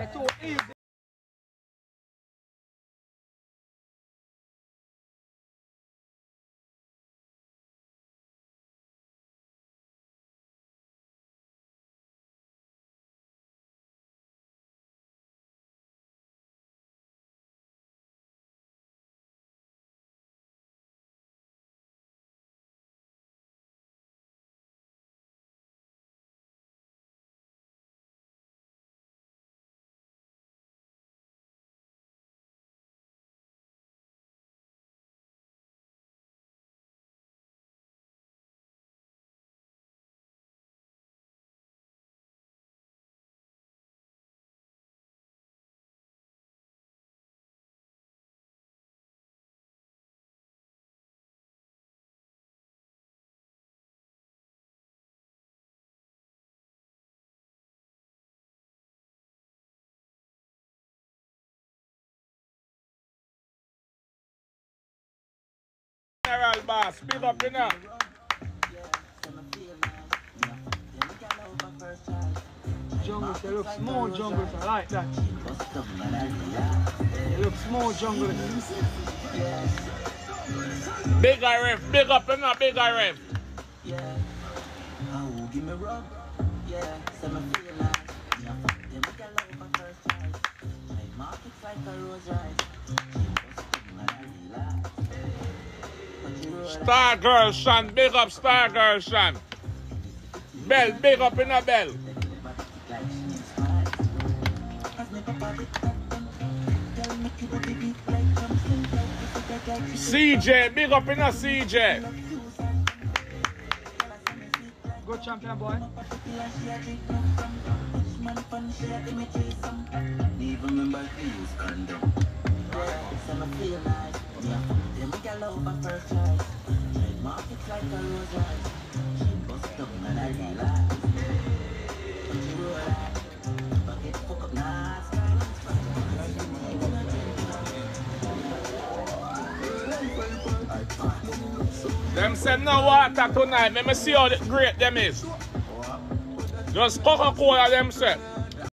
They're too easy. General boss, big up you know. Jungle, they look small jungle, I like that. They look small jungle. Big eye ref, big up you know, big eye ref. Yeah. Oh, give me rub. Yeah. Say me feel like. Star Girl Shan, big up Star Girl Shan. Bell, big up in a bell. like she's fine. As me papa bit that them. Tell me to the beat like something like if you get like this. CJ, big up in a CJ. Good champion boy. Even remember he use condom. So me like, a love at first sight. Trade markets like a rose right. She bust down and I realize. But you roll like, but get fuck up now. Them say no water tonight. Let me see how great them is. Just Coca-Cola them say.